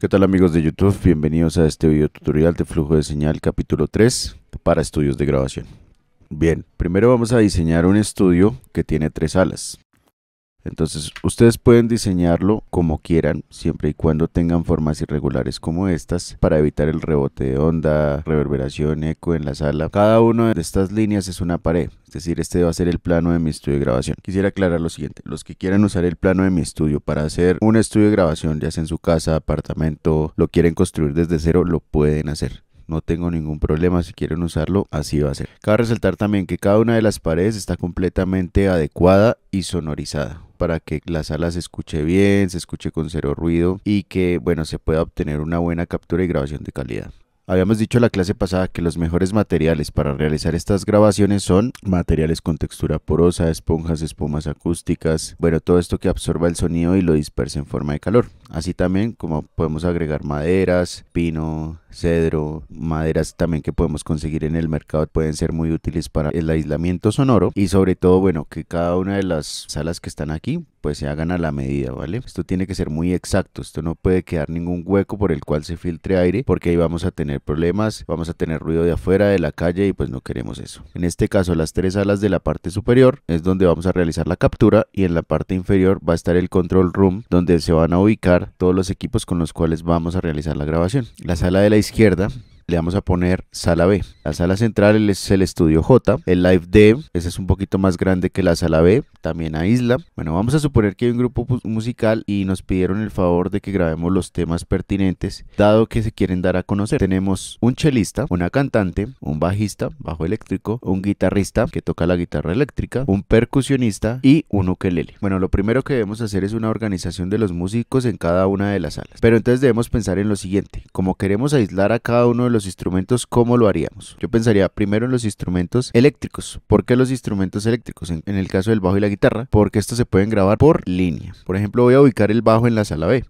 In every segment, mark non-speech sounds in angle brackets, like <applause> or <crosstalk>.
¿Qué tal amigos de YouTube? Bienvenidos a este video tutorial de flujo de señal capítulo 3 para estudios de grabación. Bien, primero vamos a diseñar un estudio que tiene tres salas. Entonces, ustedes pueden diseñarlo como quieran, siempre y cuando tengan formas irregulares como estas, para evitar el rebote de onda, reverberación, eco en la sala. Cada una de estas líneas es una pared, es decir, este va a ser el plano de mi estudio de grabación. Quisiera aclarar lo siguiente, los que quieran usar el plano de mi estudio para hacer un estudio de grabación, ya sea en su casa, apartamento, lo quieren construir desde cero, lo pueden hacer no tengo ningún problema si quieren usarlo, así va a ser. Cabe resaltar también que cada una de las paredes está completamente adecuada y sonorizada para que la sala se escuche bien, se escuche con cero ruido y que bueno se pueda obtener una buena captura y grabación de calidad. Habíamos dicho en la clase pasada que los mejores materiales para realizar estas grabaciones son materiales con textura porosa, esponjas, espumas acústicas, bueno, todo esto que absorba el sonido y lo dispersa en forma de calor. Así también como podemos agregar maderas, pino, cedro, maderas también que podemos conseguir en el mercado pueden ser muy útiles para el aislamiento sonoro y sobre todo, bueno, que cada una de las salas que están aquí pues se hagan a la medida, ¿vale? Esto tiene que ser muy exacto, esto no puede quedar ningún hueco por el cual se filtre aire porque ahí vamos a tener problemas, vamos a tener ruido de afuera de la calle y pues no queremos eso. En este caso las tres alas de la parte superior es donde vamos a realizar la captura y en la parte inferior va a estar el control room donde se van a ubicar todos los equipos con los cuales vamos a realizar la grabación. La sala de la izquierda le vamos a poner sala B. La sala central es el estudio J. El Live D, ese es un poquito más grande que la sala B, también aísla. Bueno, vamos a suponer que hay un grupo musical y nos pidieron el favor de que grabemos los temas pertinentes, dado que se quieren dar a conocer. Tenemos un chelista, una cantante, un bajista, bajo eléctrico, un guitarrista que toca la guitarra eléctrica, un percusionista y un ukelele. Bueno, lo primero que debemos hacer es una organización de los músicos en cada una de las salas. Pero entonces debemos pensar en lo siguiente, como queremos aislar a cada uno de los instrumentos, ¿cómo lo haríamos? Yo pensaría primero en los instrumentos eléctricos. ¿Por qué los instrumentos eléctricos? En, en el caso del bajo y la guitarra, porque estos se pueden grabar por línea. Por ejemplo, voy a ubicar el bajo en la sala B.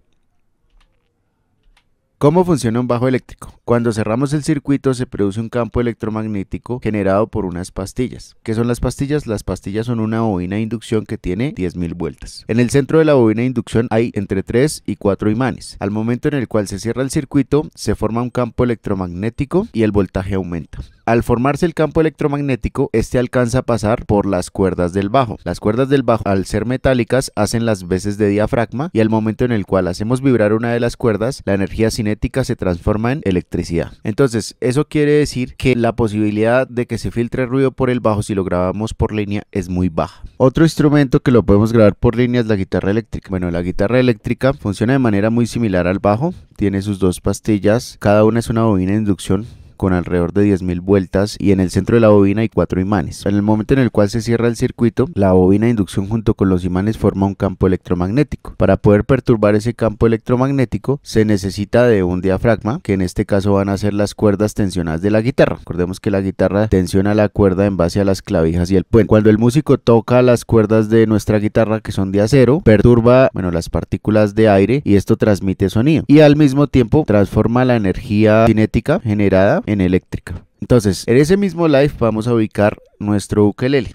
¿Cómo funciona un bajo eléctrico? Cuando cerramos el circuito se produce un campo electromagnético generado por unas pastillas. ¿Qué son las pastillas? Las pastillas son una bobina de inducción que tiene 10.000 vueltas. En el centro de la bobina de inducción hay entre 3 y 4 imanes. Al momento en el cual se cierra el circuito se forma un campo electromagnético y el voltaje aumenta. Al formarse el campo electromagnético, este alcanza a pasar por las cuerdas del bajo. Las cuerdas del bajo, al ser metálicas, hacen las veces de diafragma y al momento en el cual hacemos vibrar una de las cuerdas, la energía cinética se transforma en electricidad. Entonces, eso quiere decir que la posibilidad de que se filtre ruido por el bajo si lo grabamos por línea es muy baja. Otro instrumento que lo podemos grabar por línea es la guitarra eléctrica. Bueno, la guitarra eléctrica funciona de manera muy similar al bajo, tiene sus dos pastillas, cada una es una bobina de inducción con alrededor de 10.000 vueltas y en el centro de la bobina hay cuatro imanes. En el momento en el cual se cierra el circuito, la bobina de inducción junto con los imanes forma un campo electromagnético. Para poder perturbar ese campo electromagnético se necesita de un diafragma, que en este caso van a ser las cuerdas tensionadas de la guitarra. Recordemos que la guitarra tensiona la cuerda en base a las clavijas y el puente. Cuando el músico toca las cuerdas de nuestra guitarra que son de acero, perturba, bueno, las partículas de aire y esto transmite sonido y al mismo tiempo transforma la energía cinética generada en eléctrica. Entonces, en ese mismo live vamos a ubicar nuestro ukelele.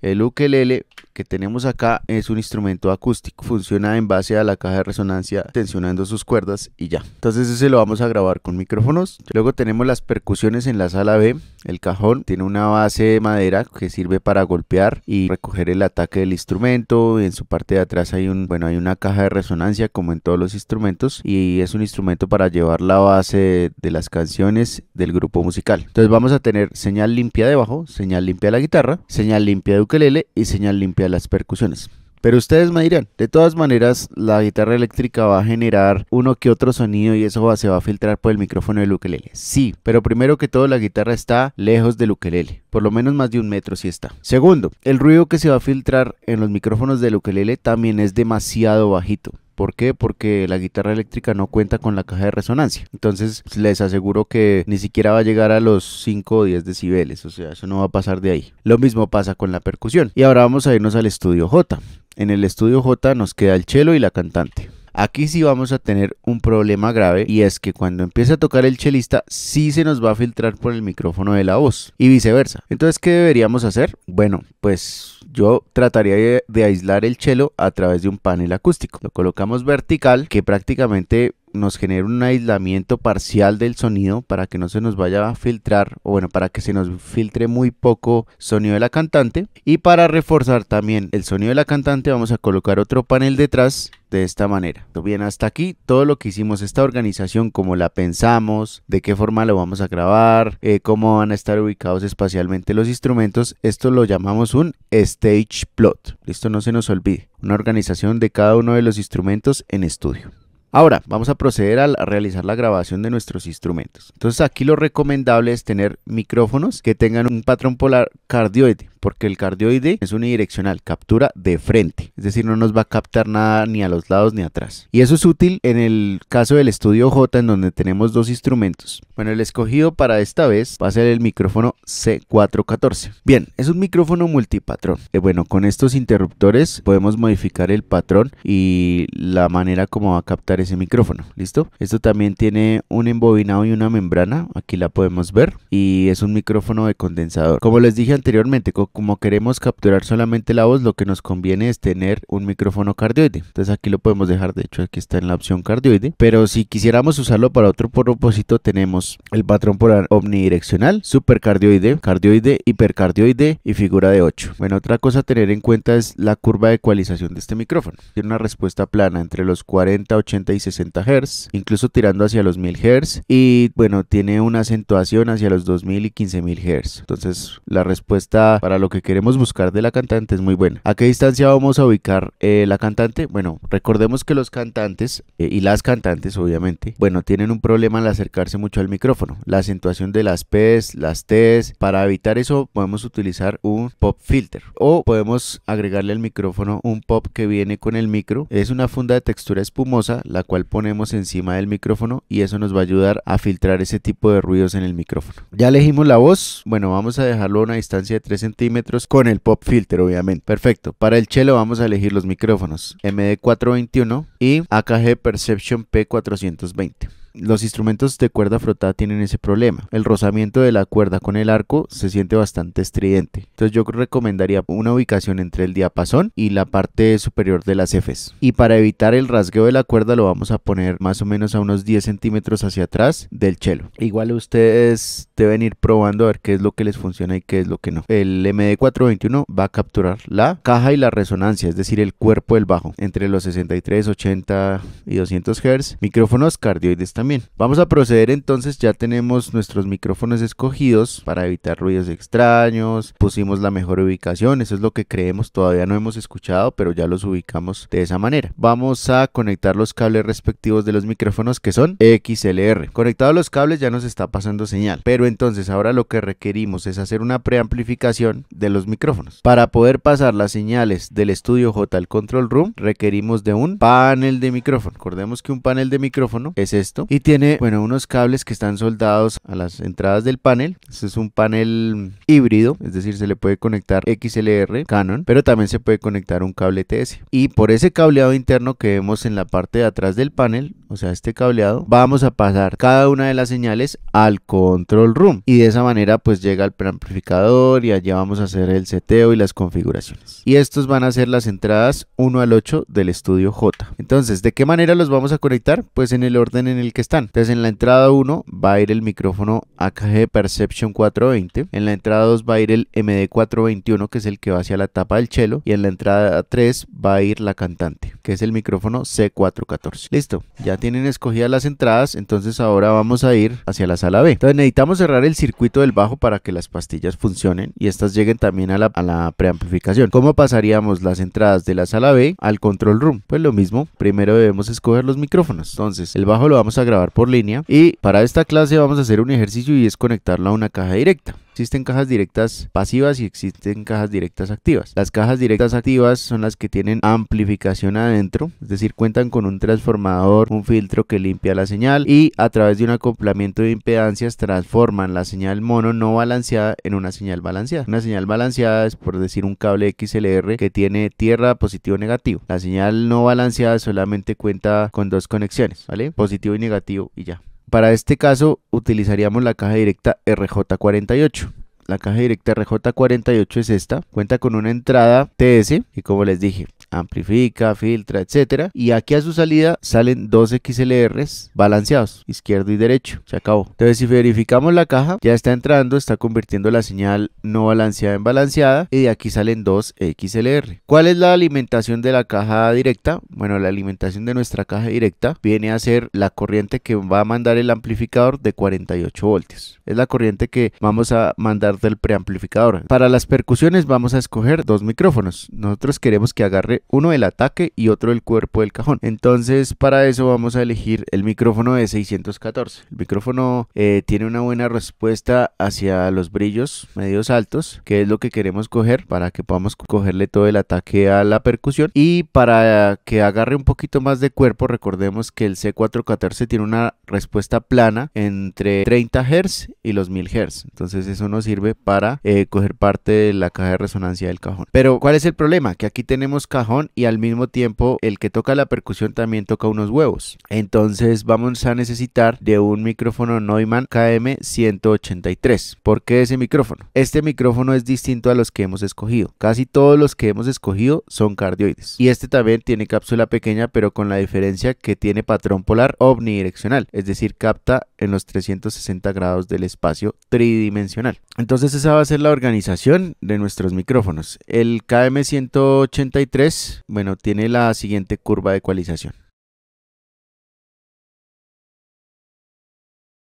El ukelele que tenemos acá es un instrumento acústico. Funciona en base a la caja de resonancia tensionando sus cuerdas y ya. Entonces ese lo vamos a grabar con micrófonos. Luego tenemos las percusiones en la sala B. El cajón tiene una base de madera que sirve para golpear y recoger el ataque del instrumento. En su parte de atrás hay un, bueno, hay una caja de resonancia como en todos los instrumentos y es un instrumento para llevar la base de las canciones del grupo musical. Entonces vamos a tener señal limpia de bajo, señal limpia de la guitarra, señal limpia de ukelele y señal limpia las percusiones. Pero ustedes me dirán, de todas maneras, la guitarra eléctrica va a generar uno que otro sonido y eso se va a filtrar por el micrófono del ukelele. Sí, pero primero que todo la guitarra está lejos del ukelele, por lo menos más de un metro si está. Segundo, el ruido que se va a filtrar en los micrófonos del ukelele también es demasiado bajito. ¿Por qué? Porque la guitarra eléctrica no cuenta con la caja de resonancia. Entonces les aseguro que ni siquiera va a llegar a los 5 o 10 decibeles. O sea, eso no va a pasar de ahí. Lo mismo pasa con la percusión. Y ahora vamos a irnos al estudio J. En el estudio J nos queda el cello y la cantante. Aquí sí vamos a tener un problema grave y es que cuando empiece a tocar el chelista sí se nos va a filtrar por el micrófono de la voz y viceversa. Entonces, ¿qué deberíamos hacer? Bueno, pues yo trataría de, aislar el chelo a través de un panel acústico. Lo colocamos vertical que prácticamente nos genera un aislamiento parcial del sonido para que no se nos vaya a filtrar o bueno para que se nos filtre muy poco sonido de la cantante y para reforzar también el sonido de la cantante vamos a colocar otro panel detrás de esta manera. Bien, hasta aquí todo lo que hicimos, esta organización, cómo la pensamos, de qué forma lo vamos a grabar, eh, cómo van a estar ubicados espacialmente los instrumentos, esto lo llamamos un stage plot. Listo, no se nos olvide, una organización de cada uno de los instrumentos en estudio. Ahora vamos a proceder a, realizar la grabación de nuestros instrumentos. Entonces aquí lo recomendable es tener micrófonos que tengan un patrón polar cardioide porque el cardioide es unidireccional, captura de frente, es decir, no nos va a captar nada ni a los lados ni atrás. Y eso es útil en el caso del estudio J en donde tenemos dos instrumentos. Bueno, el escogido para esta vez va a ser el micrófono C414. Bien, es un micrófono multipatrón. Eh, bueno, con estos interruptores podemos modificar el patrón y la manera como va a captar ese micrófono. ¿Listo? Esto también tiene un embobinado y una membrana. Aquí la podemos ver. Y es un micrófono de condensador. Como les dije anteriormente, como queremos capturar solamente la voz, lo que nos conviene es tener un micrófono cardioide. Entonces aquí lo podemos dejar, de hecho aquí está en la opción cardioide. Pero si quisiéramos usarlo para otro propósito, tenemos el patrón polar omnidireccional, supercardioide, cardioide, hipercardioide y figura de 8. Bueno, otra cosa a tener en cuenta es la curva de ecualización de este micrófono. Tiene una respuesta plana entre los 40, 80 y 60 Hz, incluso tirando hacia los 1000 Hz. Y bueno, tiene una acentuación hacia los 2000 y 15000 Hz. Entonces la respuesta para lo que queremos buscar de la cantante es muy buena. ¿A qué distancia vamos a ubicar eh, la cantante? Bueno, recordemos que los cantantes eh, y las cantantes, obviamente, bueno, tienen un problema al acercarse mucho al micrófono. La acentuación de las P's, las T's. Para evitar eso, podemos utilizar un pop filter o podemos agregarle al micrófono un pop que viene con el micro. Es una funda de textura espumosa, la cual ponemos encima del micrófono y eso nos va a ayudar a filtrar ese tipo de ruidos en el micrófono. Ya elegimos la voz. Bueno, vamos a dejarlo a una distancia de 3 centímetros con el pop filter obviamente. Perfecto. Para el cello vamos a elegir los micrófonos MD421 y AKG Perception P420 los instrumentos de cuerda frotada tienen ese problema. El rozamiento de la cuerda con el arco se siente bastante estridente. Entonces yo recomendaría una ubicación entre el diapasón y la parte superior de las Fs. Y para evitar el rasgueo de la cuerda lo vamos a poner más o menos a unos 10 centímetros hacia atrás del chelo. Igual ustedes deben ir probando a ver qué es lo que les funciona y qué es lo que no. El MD421 va a capturar la caja y la resonancia, es decir, el cuerpo del bajo, entre los 63, 80 y 200 Hz. Micrófonos cardioides también Vamos a proceder entonces, ya tenemos nuestros micrófonos escogidos para evitar ruidos extraños, pusimos la mejor ubicación, eso es lo que creemos, todavía no hemos escuchado, pero ya los ubicamos de esa manera. Vamos a conectar los cables respectivos de los micrófonos que son XLR. Conectados los cables ya nos está pasando señal, pero entonces ahora lo que requerimos es hacer una preamplificación de los micrófonos. Para poder pasar las señales del estudio J al control room requerimos de un panel de micrófono. Recordemos que un panel de micrófono es esto y tiene, bueno, unos cables que están soldados a las entradas del panel. Este es un panel híbrido, es decir, se le puede conectar XLR Canon, pero también se puede conectar un cable TS. Y por ese cableado interno que vemos en la parte de atrás del panel, o sea, este cableado, vamos a pasar cada una de las señales al control room y de esa manera pues llega al preamplificador y allá vamos a hacer el seteo y las configuraciones. Y estos van a ser las entradas 1 al 8 del estudio J. Entonces, ¿de qué manera los vamos a conectar? Pues en el orden en el que están. Entonces, en la entrada 1 va a ir el micrófono AKG Perception 420, en la entrada 2 va a ir el MD 421 que es el que va hacia la tapa del chelo y en la entrada 3 va a ir la cantante, que es el micrófono C414. Listo, ya tienen escogidas las entradas, entonces ahora vamos a ir hacia la sala B. Entonces necesitamos cerrar el circuito del bajo para que las pastillas funcionen y estas lleguen también a la, a la preamplificación. ¿Cómo pasaríamos las entradas de la sala B al control room? Pues lo mismo, primero debemos escoger los micrófonos. Entonces el bajo lo vamos a grabar por línea y para esta clase vamos a hacer un ejercicio y es conectarlo a una caja directa. Existen cajas directas pasivas y existen cajas directas activas. Las cajas directas activas son las que tienen amplificación adentro, es decir, cuentan con un transformador, un filtro que limpia la señal y a través de un acoplamiento de impedancias transforman la señal mono no balanceada en una señal balanceada. Una señal balanceada es por decir un cable XLR que tiene tierra positivo negativo. La señal no balanceada solamente cuenta con dos conexiones, ¿vale? Positivo y negativo y ya. Para este caso utilizaríamos la caja directa RJ48. La caja directa RJ48 es esta, cuenta con una entrada TS y como les dije, amplifica, filtra, etcétera. Y aquí a su salida salen dos XLRs balanceados, izquierdo y derecho. Se acabó. Entonces, si verificamos la caja, ya está entrando, está convirtiendo la señal no balanceada en balanceada y de aquí salen dos XLR. ¿Cuál es la alimentación de la caja directa? Bueno, la alimentación de nuestra caja directa viene a ser la corriente que va a mandar el amplificador de 48 voltios. Es la corriente que vamos a mandar del preamplificador. Para las percusiones vamos a escoger dos micrófonos. Nosotros queremos que agarre uno del ataque y otro del cuerpo del cajón. Entonces para eso vamos a elegir el micrófono de 614. El micrófono eh, tiene una buena respuesta hacia los brillos medios altos, que es lo que queremos coger para que podamos cogerle todo el ataque a la percusión. Y para que agarre un poquito más de cuerpo, recordemos que el C414 tiene una respuesta plana entre 30 Hz y los 1000 Hz. Entonces eso nos sirve para eh, coger parte de la caja de resonancia del cajón. Pero ¿cuál es el problema? Que aquí tenemos y al mismo tiempo el que toca la percusión también toca unos huevos. Entonces vamos a necesitar de un micrófono Neumann KM183. ¿Por qué ese micrófono? Este micrófono es distinto a los que hemos escogido. Casi todos los que hemos escogido son cardioides. Y este también tiene cápsula pequeña pero con la diferencia que tiene patrón polar omnidireccional. Es decir, capta en los 360 grados del espacio tridimensional. Entonces esa va a ser la organización de nuestros micrófonos. El KM183, bueno, tiene la siguiente curva de ecualización.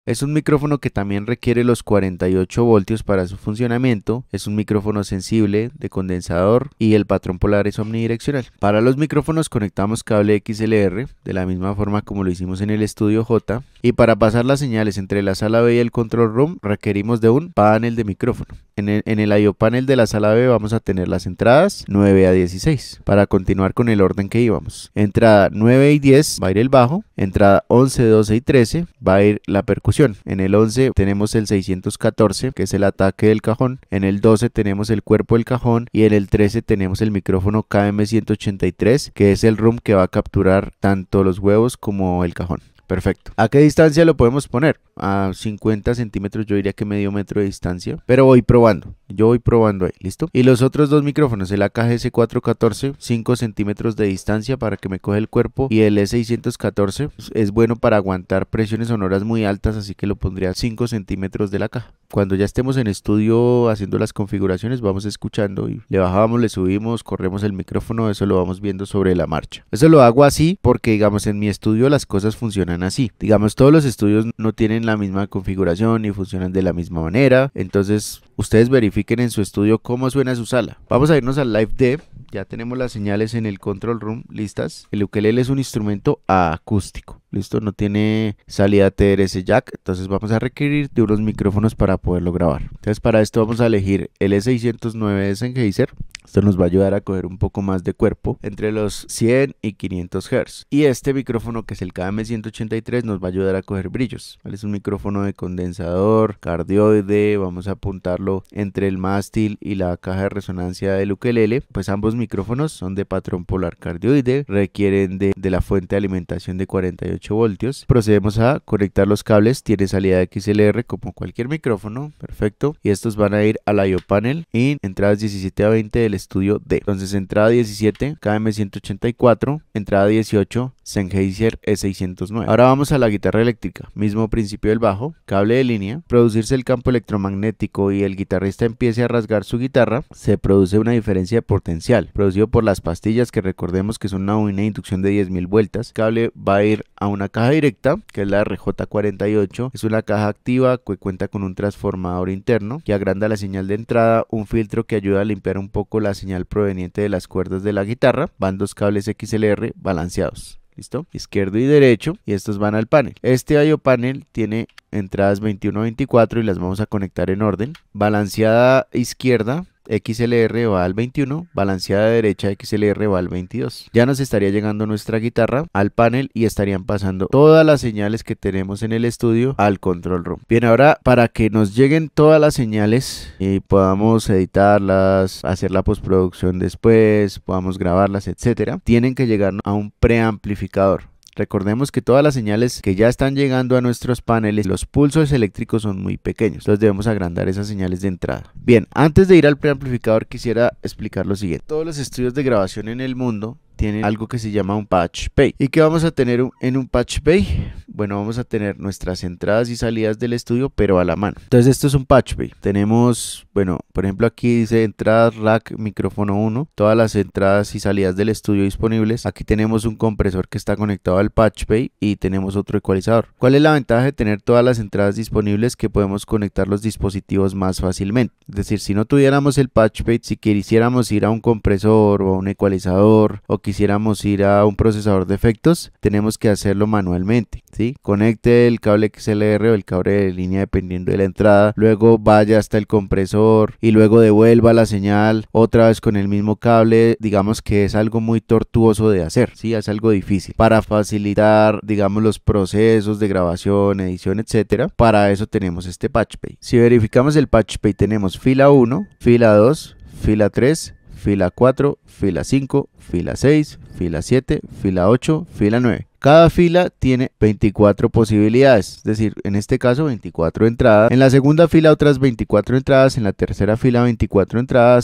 Es un micrófono que también requiere los 48 voltios para su funcionamiento, es un micrófono sensible de condensador y el patrón polar es omnidireccional. Para los micrófonos conectamos cable XLR de la misma forma como lo hicimos en el estudio J y para pasar las señales entre la sala B y el control room requerimos de un panel de micrófono. En el, en el IO panel de la sala B vamos a tener las entradas 9 a 16 para continuar con el orden que íbamos. Entrada 9 y 10 va a ir el bajo, entrada 11, 12 y 13 va a ir la percusión en el 11 tenemos el 614, que es el ataque del cajón. En el 12 tenemos el cuerpo del cajón. Y en el 13 tenemos el micrófono KM183, que es el room que va a capturar tanto los huevos como el cajón. Perfecto. ¿A qué distancia lo podemos poner? A 50 centímetros, yo diría que medio metro de distancia. Pero voy probando. Yo voy probando ahí, ¿listo? Y los otros dos micrófonos, el AKG 414 5 centímetros de distancia para que me coge el cuerpo. Y el E614 es bueno para aguantar presiones sonoras muy altas, así que lo pondría a 5 centímetros de la caja. Cuando ya estemos en estudio haciendo las configuraciones, vamos escuchando y le bajamos, le subimos, corremos el micrófono, eso lo vamos viendo sobre la marcha. Eso lo hago así porque, digamos, en mi estudio las cosas funcionan así. Digamos, todos los estudios no tienen la misma configuración y funcionan de la misma manera. Entonces, ustedes verifiquen en su estudio cómo suena su sala. Vamos a irnos al Live Dev. Ya tenemos las señales en el control room listas. El ukelele es un instrumento acústico. Listo, no tiene salida TRS jack, entonces vamos a requerir de unos micrófonos para poderlo grabar. Entonces para esto vamos a elegir el E609 de Sennheiser. Esto nos va a ayudar a coger un poco más de cuerpo entre los 100 y 500 Hz. Y este micrófono que es el KM183 nos va a ayudar a coger brillos. Es un micrófono de condensador, cardioide, vamos a apuntarlo entre el mástil y la caja de resonancia del ukelele. Pues ambos micrófonos son de patrón polar cardioide, requieren de, de la fuente de alimentación de 48 voltios. Procedemos a conectar los cables, tiene salida XLR como cualquier micrófono, perfecto. Y estos van a ir al IO panel y entradas 17 a 20 del estudio D. Entonces entrada 17, KM184, entrada 18, Sennheiser E609. Ahora vamos a la guitarra eléctrica, mismo principio del bajo, cable de línea, producirse el campo electromagnético y el guitarrista empiece a rasgar su guitarra, se produce una diferencia de potencial, producido por las pastillas que recordemos que son una bobina de inducción de 10.000 vueltas. El cable va a ir a una caja directa, que es la RJ48, es una caja activa que cuenta con un transformador interno que agranda la señal de entrada, un filtro que ayuda a limpiar un poco la señal proveniente de las cuerdas de la guitarra, van dos cables XLR balanceados. ¿Listo? Izquierdo y derecho y estos van al panel. Este IO panel tiene entradas 21-24 y las vamos a conectar en orden. Balanceada izquierda XLR va al 21, balanceada derecha XLR va al 22. Ya nos estaría llegando nuestra guitarra al panel y estarían pasando todas las señales que tenemos en el estudio al control room. Bien, ahora para que nos lleguen todas las señales y podamos editarlas, hacer la postproducción después, podamos grabarlas, etcétera, tienen que llegar a un preamplificador. Recordemos que todas las señales que ya están llegando a nuestros paneles, los pulsos eléctricos son muy pequeños, entonces debemos agrandar esas señales de entrada. Bien, antes de ir al preamplificador quisiera explicar lo siguiente. Todos los estudios de grabación en el mundo tienen algo que se llama un patch bay. ¿Y qué vamos a tener en un patch bay? Bueno, vamos a tener nuestras entradas y salidas del estudio, pero a la mano. Entonces, esto es un patch bay. Tenemos, bueno, por ejemplo, aquí dice entradas rack micrófono 1, todas las entradas y salidas del estudio disponibles. Aquí tenemos un compresor que está conectado al patch bay y tenemos otro ecualizador. ¿Cuál es la ventaja de tener todas las entradas disponibles? Que podemos conectar los dispositivos más fácilmente. Es decir, si no tuviéramos el patch bay, si quisiéramos ir a un compresor o a un ecualizador o quisiéramos ir a un procesador de efectos, tenemos que hacerlo manualmente. Conecte el cable XLR o el cable de línea dependiendo de la entrada, luego vaya hasta el compresor y luego devuelva la señal otra vez con el mismo cable. Digamos que es algo muy tortuoso de hacer, ¿sí? es algo difícil. Para facilitar, digamos, los procesos de grabación, edición, etcétera, para eso tenemos este patch pay. Si verificamos el patch pay, tenemos fila 1, fila 2, fila 3, fila 4, fila 5, fila 6, fila 7, fila 8, fila 9. Cada fila tiene 24 posibilidades, es decir, en este caso 24 entradas. En la segunda fila otras 24 entradas, en la tercera fila 24 entradas.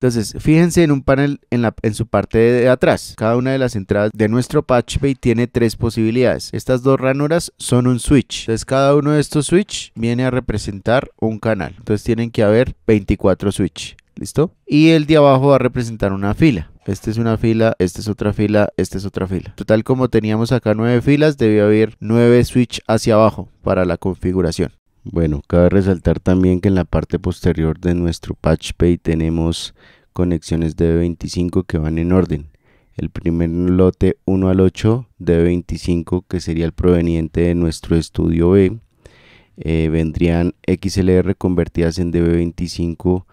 Entonces, fíjense en un panel en, la, en su parte de atrás. Cada una de las entradas de nuestro patch bay tiene tres posibilidades. Estas dos ranuras son un switch. Entonces, cada uno de estos switch viene a representar un canal. Entonces, tienen que haber 24 switch. ¿Listo? Y el de abajo va a representar una fila. Esta es una fila, esta es otra fila, esta es otra fila. Total, como teníamos acá nueve filas, debe haber nueve switch hacia abajo para la configuración. Bueno, cabe resaltar también que en la parte posterior de nuestro patch bay tenemos conexiones de 25 que van en orden. El primer lote 1 al 8 de 25 que sería el proveniente de nuestro estudio B. Eh, vendrían XLR convertidas en DB25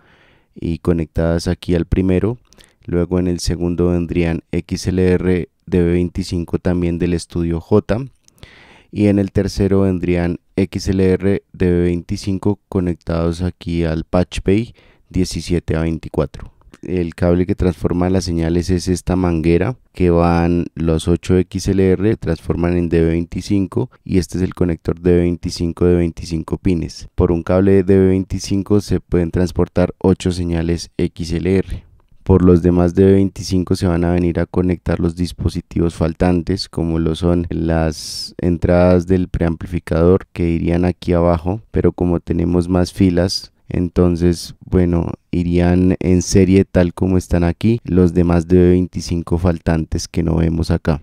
y conectadas aquí al primero. Luego en el segundo vendrían XLR DB25 también del estudio J. Y en el tercero vendrían XLR DB25 conectados aquí al Patch Bay 17 a 24 el cable que transforma las señales es esta manguera que van los 8 XLR transforman en DB25 y este es el conector DB25 de 25 pines. Por un cable DB25 se pueden transportar 8 señales XLR. Por los demás DB25 se van a venir a conectar los dispositivos faltantes como lo son las entradas del preamplificador que irían aquí abajo pero como tenemos más filas entonces bueno irían en serie tal como están aquí los demás de 25 faltantes que no vemos acá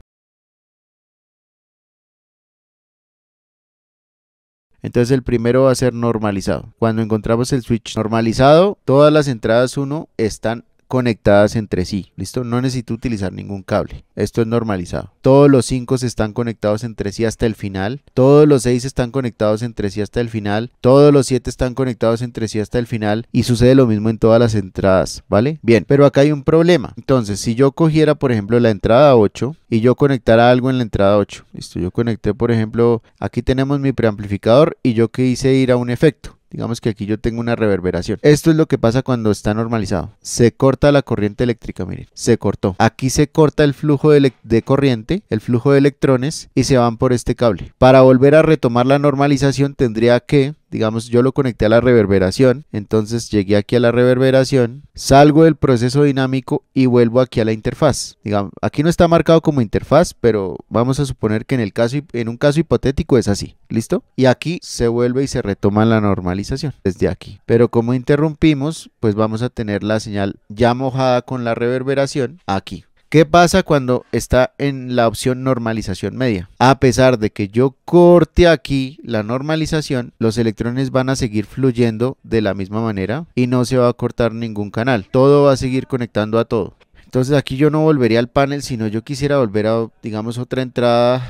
Entonces el primero va a ser normalizado. Cuando encontramos el switch normalizado, todas las entradas 1 están conectadas entre sí. ¿Listo? No necesito utilizar ningún cable. Esto es normalizado. Todos los 5 están conectados entre sí hasta el final. Todos los 6 están conectados entre sí hasta el final. Todos los 7 están conectados entre sí hasta el final. Y sucede lo mismo en todas las entradas. ¿Vale? Bien, pero acá hay un problema. Entonces, si yo cogiera, por ejemplo, la entrada 8 y yo conectara algo en la entrada 8. Listo, yo conecté, por ejemplo, aquí tenemos mi preamplificador y yo quise ir a un efecto. Digamos que aquí yo tengo una reverberación. Esto es lo que pasa cuando está normalizado. Se corta la corriente eléctrica, miren, se cortó. Aquí se corta el flujo de, de, corriente, el flujo de electrones y se van por este cable. Para volver a retomar la normalización tendría que digamos yo lo conecté a la reverberación, entonces llegué aquí a la reverberación, salgo del proceso dinámico y vuelvo aquí a la interfaz. Digamos, aquí no está marcado como interfaz, pero vamos a suponer que en el caso en un caso hipotético es así, ¿listo? Y aquí se vuelve y se retoma la normalización desde aquí. Pero como interrumpimos, pues vamos a tener la señal ya mojada con la reverberación aquí. ¿Qué pasa cuando está en la opción normalización media? A pesar de que yo corte aquí la normalización, los electrones van a seguir fluyendo de la misma manera y no se va a cortar ningún canal. Todo va a seguir conectando a todo. Entonces aquí yo no volvería al panel, sino yo quisiera volver a, digamos, otra entrada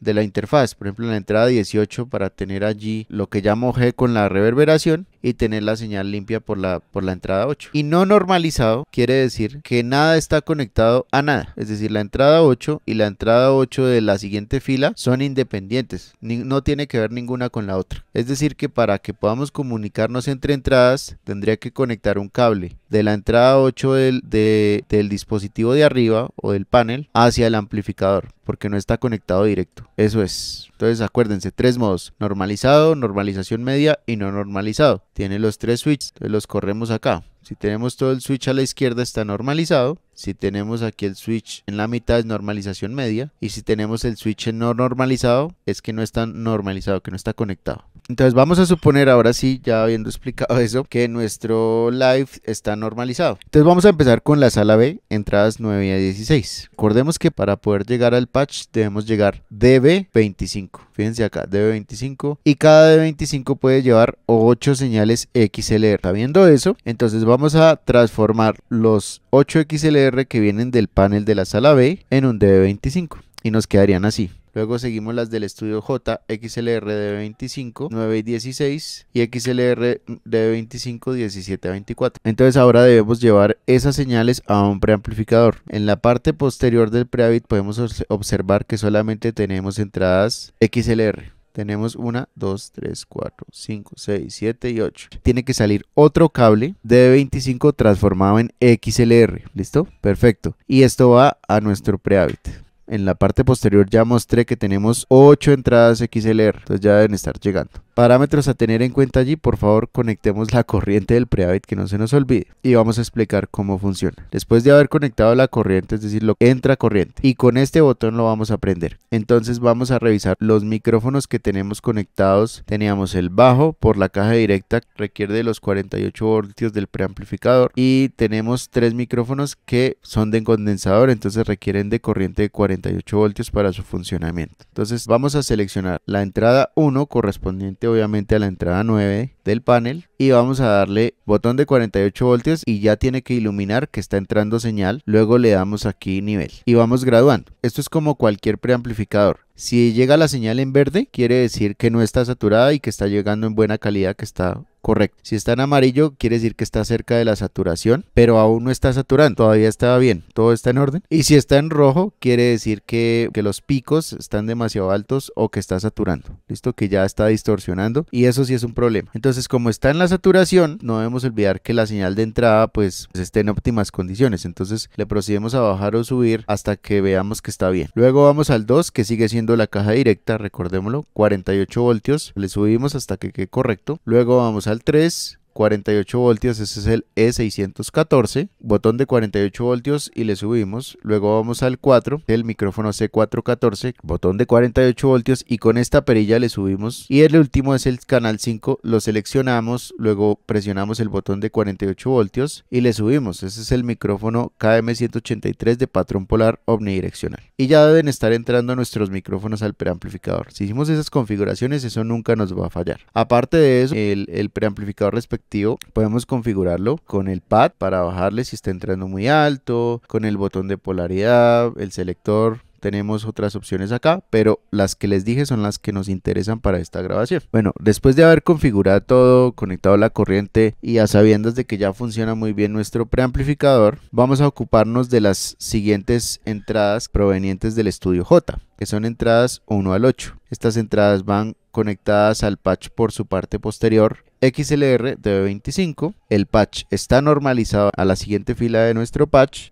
de la interfaz, por ejemplo en la entrada 18 para tener allí lo que ya mojé con la reverberación y tener la señal limpia por la, por la entrada 8. Y no normalizado quiere decir que nada está conectado a nada. Es decir, la entrada 8 y la entrada 8 de la siguiente fila son independientes. no tiene que ver ninguna con la otra. Es decir, que para que podamos comunicarnos entre entradas tendría que conectar un cable de la entrada 8 del, del dispositivo de arriba o del panel hacia el amplificador porque no está conectado directo. Eso es. Entonces acuérdense, tres modos, normalizado, normalización media y no normalizado. Tiene los tres switches, entonces los corremos acá. Si tenemos todo el switch a la izquierda está normalizado. Si tenemos aquí el switch en la mitad es normalización media. Y si tenemos el switch no normalizado es que no está normalizado, que no está conectado. Entonces vamos a suponer ahora sí, ya habiendo <laughs> explicado eso, que nuestro live está normalizado. Entonces vamos a empezar con la sala B, entradas 9 y 16. Recordemos que para poder llegar al patch debemos llegar DB25. Fíjense acá, DB25. Y cada DB25 puede llevar 8 señales XLR. Sabiendo eso, entonces vamos a transformar los 8 XLR que vienen del panel de la sala B en un DB25. Y nos quedarían así. Luego seguimos las del estudio J, XLR de 25, 9 y 16 y XLR de 25, 17 a 24. Entonces ahora debemos llevar esas señales a un preamplificador. En la parte posterior del preavit podemos observar que solamente tenemos entradas XLR. Tenemos 1, 2, 3, 4, 5, 6, 7 y 8. Tiene que salir otro cable de 25 transformado en XLR. ¿Listo? Perfecto. Y esto va a nuestro preavit. En la parte posterior ya mostré que tenemos 8 entradas XLR, entonces ya deben estar llegando. Parámetros a tener en cuenta allí, por favor conectemos la corriente del preavit que no se nos olvide y vamos a explicar cómo funciona. Después de haber conectado la corriente, es decir, lo entra corriente y con este botón lo vamos a prender. Entonces vamos a revisar los micrófonos que tenemos conectados. Teníamos el bajo por la caja directa, requiere de los 48 voltios del preamplificador y tenemos tres micrófonos que son de condensador, entonces requieren de corriente de 48 voltios para su funcionamiento. Entonces vamos a seleccionar la entrada 1 correspondiente obviamente a la entrada 9 del panel y vamos a darle botón de 48 voltios y ya tiene que iluminar que está entrando señal. Luego le damos aquí nivel y vamos graduando. Esto es como cualquier preamplificador. Si llega la señal en verde, quiere decir que no está saturada y que está llegando en buena calidad, que está correcto. Si está en amarillo, quiere decir que está cerca de la saturación, pero aún no está saturando, todavía está bien, todo está en orden. Y si está en rojo, quiere decir que, los picos están demasiado altos o que está saturando, listo, que ya está distorsionando y eso sí es un problema. Entonces, como está en la saturación, no debemos olvidar que la señal de entrada pues esté en óptimas condiciones. Entonces, le procedemos a bajar o subir hasta que veamos que está bien. Luego vamos al 2, que sigue siendo la caja directa, recordémoslo, 48 voltios, le subimos hasta que quede correcto. Luego vamos al 3, 48 voltios, ese es el E614, botón de 48 voltios y le subimos, luego vamos al 4, el micrófono C414, botón de 48 voltios y con esta perilla le subimos. Y el último es el canal 5, lo seleccionamos, luego presionamos el botón de 48 voltios y le subimos, ese es el micrófono KM183 de patrón polar omnidireccional. Y ya deben estar entrando nuestros micrófonos al preamplificador, si hicimos esas configuraciones eso nunca nos va a fallar, aparte de eso el, preamplificador respectivo podemos configurarlo con el pad para bajarle si está entrando muy alto, con el botón de polaridad, el selector, tenemos otras opciones acá, pero las que les dije son las que nos interesan para esta grabación. Bueno, después de haber configurado todo, conectado la corriente y a sabiendas de que ya funciona muy bien nuestro preamplificador, vamos a ocuparnos de las siguientes entradas provenientes del estudio J, que son entradas 1 al 8. Estas entradas van conectadas al patch por su parte posterior XLR de 25 El patch está normalizado. A la siguiente fila de nuestro patch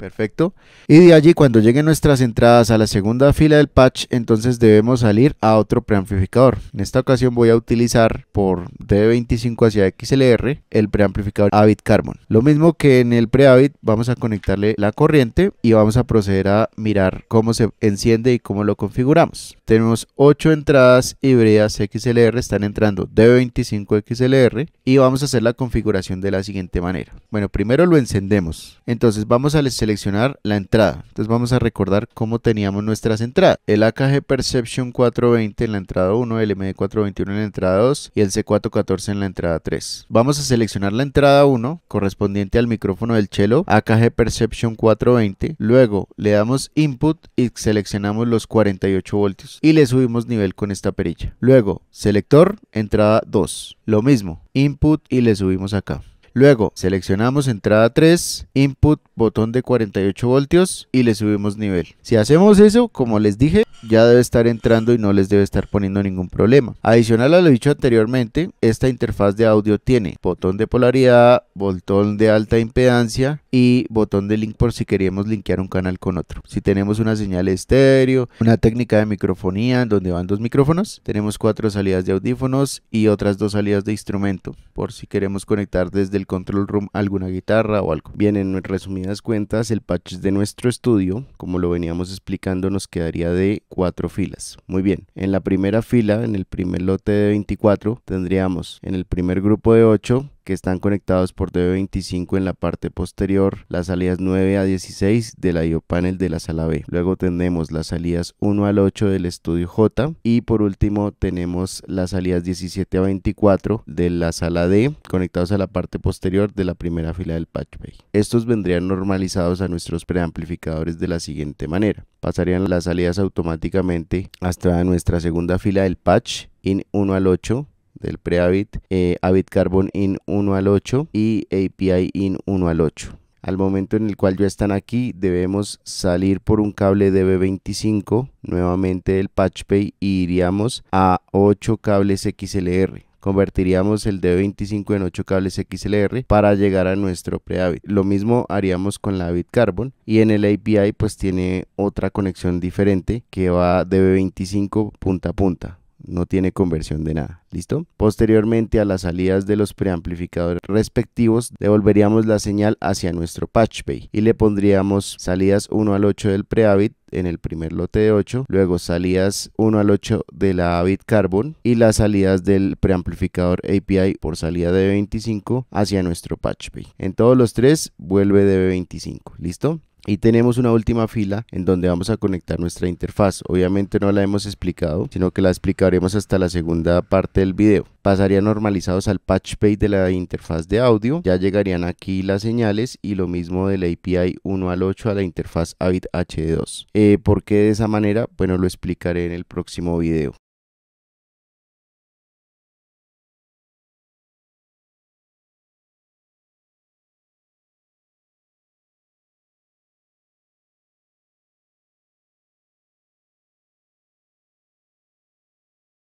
Perfecto. Y de allí cuando lleguen nuestras entradas a la segunda fila del patch, entonces debemos salir a otro preamplificador. En esta ocasión voy a utilizar por D25 hacia XLR el preamplificador Avid Carbon. Lo mismo que en el preavid, vamos a conectarle la corriente y vamos a proceder a mirar cómo se enciende y cómo lo configuramos. Tenemos 8 entradas híbridas XLR, están entrando D25 XLR y vamos a hacer la configuración de la siguiente manera. Bueno, primero lo encendemos. Entonces vamos a seleccionar seleccionar la entrada. Entonces vamos a recordar cómo teníamos nuestras entradas. El AKG Perception 420 en la entrada 1, el MD421 en la entrada 2 y el C414 en la entrada 3. Vamos a seleccionar la entrada 1 correspondiente al micrófono del cello AKG Perception 420. Luego le damos input y seleccionamos los 48 voltios y le subimos nivel con esta perilla. Luego selector entrada 2. Lo mismo, input y le subimos acá. Luego seleccionamos entrada 3, input, botón de 48 voltios y le subimos nivel. Si hacemos eso, como les dije, ya debe estar entrando y no les debe estar poniendo ningún problema. Adicional a lo dicho anteriormente, esta interfaz de audio tiene botón de polaridad, botón de alta impedancia y botón de link por si queríamos linkear un canal con otro. Si tenemos una señal estéreo, una técnica de microfonía en donde van dos micrófonos, tenemos cuatro salidas de audífonos y otras dos salidas de instrumento por si queremos conectar desde el control room alguna guitarra o algo. Bien, en resumidas cuentas, el patch de nuestro estudio, como lo veníamos explicando, nos quedaría de cuatro filas. Muy bien, en la primera fila, en el primer lote de 24, tendríamos en el primer grupo de 8 que están conectados por DB25 en la parte posterior, las salidas 9 a 16 del IO panel de la sala B. Luego tenemos las salidas 1 al 8 del estudio J y por último tenemos las salidas 17 a 24 de la sala D conectados a la parte posterior de la primera fila del patch bay. Estos vendrían normalizados a nuestros preamplificadores de la siguiente manera. Pasarían las salidas automáticamente hasta nuestra segunda fila del patch in 1 al 8 del pre-Avid, eh, Carbon in 1 al 8 y API in 1 al 8. Al momento en el cual ya están aquí, debemos salir por un cable DB25 nuevamente del PatchPay y iríamos a 8 cables XLR convertiríamos el D25 en 8 cables XLR para llegar a nuestro pre-Avid. Lo mismo haríamos con la Avid Carbon y en el API pues tiene otra conexión diferente que va DB25 punta a punta no tiene conversión de nada. ¿Listo? Posteriormente a las salidas de los preamplificadores respectivos, devolveríamos la señal hacia nuestro patch bay y le pondríamos salidas 1 al 8 del preavid en el primer lote de 8, luego salidas 1 al 8 de la Avid Carbon y las salidas del preamplificador API por salida de 25 hacia nuestro patch bay. En todos los tres vuelve de 25, ¿listo? Y tenemos una última fila en donde vamos a conectar nuestra interfaz. Obviamente no la hemos explicado, sino que la explicaremos hasta la segunda parte del video. Pasarían normalizados al patch page de la interfaz de audio. Ya llegarían aquí las señales y lo mismo de la API 1 al 8 a la interfaz Avid HD2. Eh, ¿Por qué de esa manera? Bueno, lo explicaré en el próximo video.